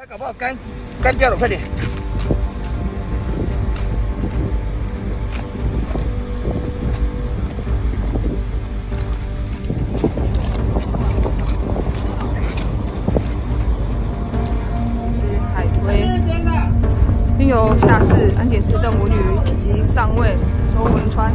他搞不好干干掉了，快点！海龟，并由下士安检士邓母女以及上尉周文川。